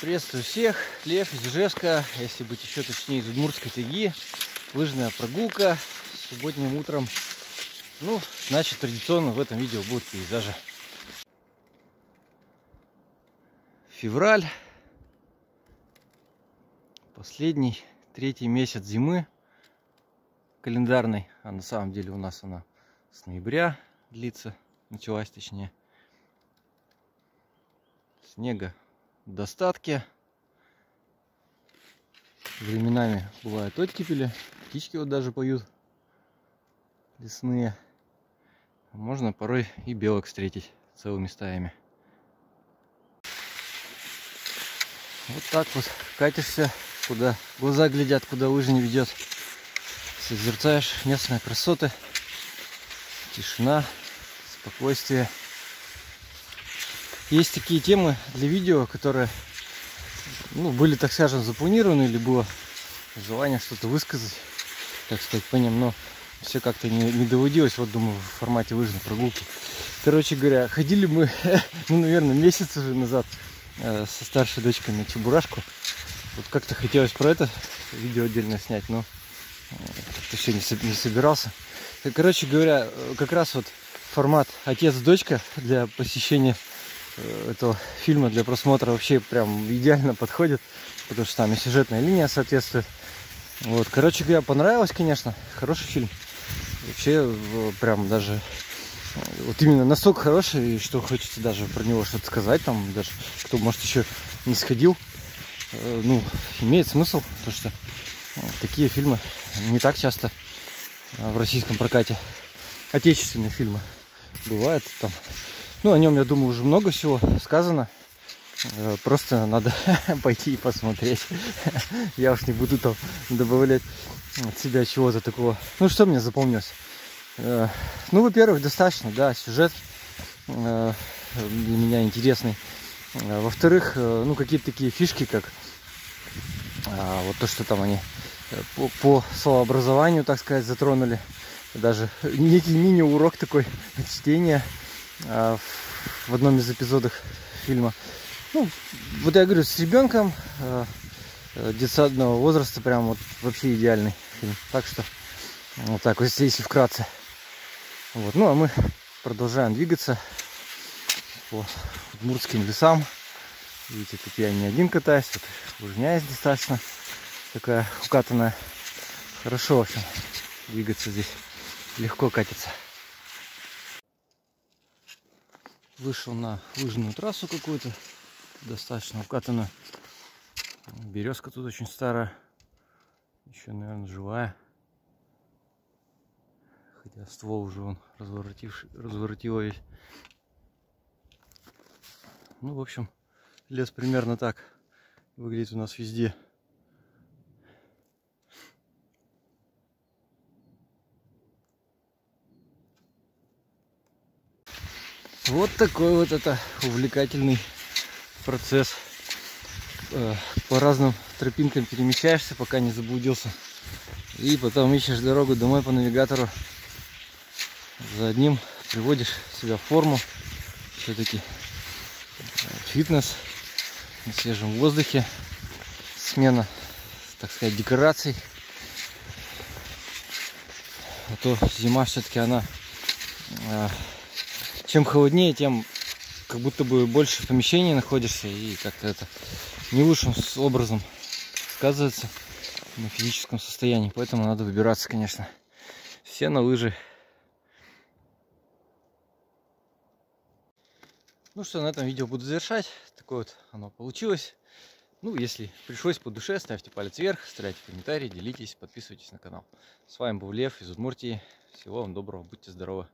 Приветствую всех, Лев из Ижевска, если быть еще точнее из Удмуртской тайги. Лыжная прогулка субботним утром. Ну, значит, традиционно в этом видео будут пейзажи. Февраль. Последний, третий месяц зимы календарный. А на самом деле у нас она с ноября длится, началась точнее. Снега достатке. Временами бывают оттепели. Птички вот даже поют лесные. Можно порой и белок встретить целыми стаями. Вот так вот катишься, куда глаза глядят, куда лыжи не ведет. Созерцаешь местные красоты, тишина, спокойствие. Есть такие темы для видео, которые ну, были, так скажем, запланированы, или было желание что-то высказать, так сказать, по ним, но все как-то не, не доводилось, вот думаю, в формате лыжной прогулки. Короче говоря, ходили мы, ну, наверное, месяц уже назад э, со старшей дочкой на Чебурашку. Вот как-то хотелось про это видео отдельно снять, но э, как-то не, не собирался. Короче говоря, э, как раз вот формат отец-дочка для посещения этого фильма для просмотра вообще прям идеально подходит, потому что там и сюжетная линия соответствует. Вот, короче говоря, понравилось, конечно, хороший фильм. Вообще, прям даже э, вот именно настолько хороший, что хочется даже про него что-то сказать, там даже кто может еще не сходил, э, ну, имеет смысл, потому что такие фильмы не так часто в российском прокате. Отечественные фильмы бывают там ну, о нем, я думаю, уже много всего сказано. Э, просто надо пойти и посмотреть. Я уж не буду там добавлять от себя чего-то такого. Ну, что мне запомнилось? Э, ну, во-первых, достаточно, да, сюжет э, для меня интересный. Во-вторых, ну, какие-то такие фишки, как вот то, что там они по, по словообразованию, так сказать, затронули. Даже некий мини-урок такой чтения а, в одном из эпизодов фильма. Ну, вот я говорю, с ребенком а, детсадного возраста прям вот вообще идеальный фильм. Так что вот так вот если вкратце. Вот. Ну а мы продолжаем двигаться по мурским лесам. Видите, тут я не один катаюсь, тут лыжня есть достаточно такая укатанная. Хорошо, в общем, двигаться здесь легко катится вышел на лыжную трассу какую-то, достаточно укатанную. Березка тут очень старая, еще, наверное, живая. Хотя ствол уже он разворотил весь. Ну, в общем, лес примерно так выглядит у нас везде. Вот такой вот это увлекательный процесс. Э, по разным тропинкам перемещаешься, пока не заблудился. И потом ищешь дорогу домой по навигатору. За одним приводишь себя в форму. Все-таки э, фитнес на свежем воздухе. Смена, так сказать, декораций. А то зима все-таки она э, чем холоднее, тем как будто бы больше в помещении находишься и как-то это не лучшим образом сказывается на физическом состоянии. Поэтому надо выбираться, конечно. Все на лыжи. Ну что, на этом видео буду завершать. Такое вот оно получилось. Ну, если пришлось по душе, ставьте палец вверх, оставляйте комментарии, делитесь, подписывайтесь на канал. С вами был Лев из Удмуртии. Всего вам доброго, будьте здоровы.